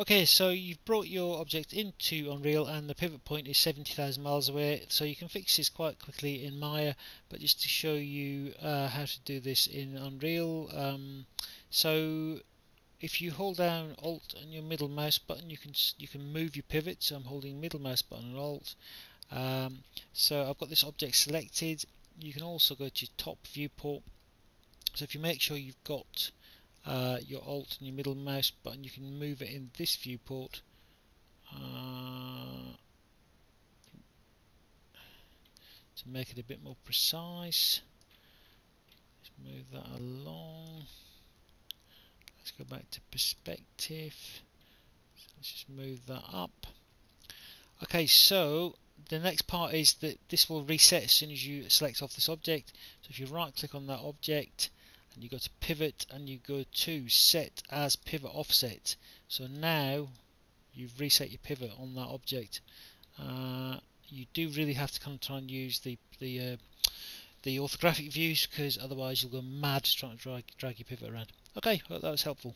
Okay, so you've brought your object into Unreal and the pivot point is 70,000 miles away, so you can fix this quite quickly in Maya, but just to show you uh, how to do this in Unreal, um, so if you hold down Alt and your middle mouse button, you can you can move your pivot. So I'm holding middle mouse button and Alt. Um, so I've got this object selected. You can also go to top viewport. So if you make sure you've got uh, your alt and your middle mouse button. You can move it in this viewport. Uh, to make it a bit more precise let's move that along. Let's go back to perspective. So let's just move that up. Okay so the next part is that this will reset as soon as you select off this object. So if you right click on that object and you go to pivot and you go to set as pivot offset. So now you've reset your pivot on that object. Uh, you do really have to kind of try and use the the uh, the orthographic views because otherwise you'll go mad trying to drag, drag your pivot around. Okay well, that was helpful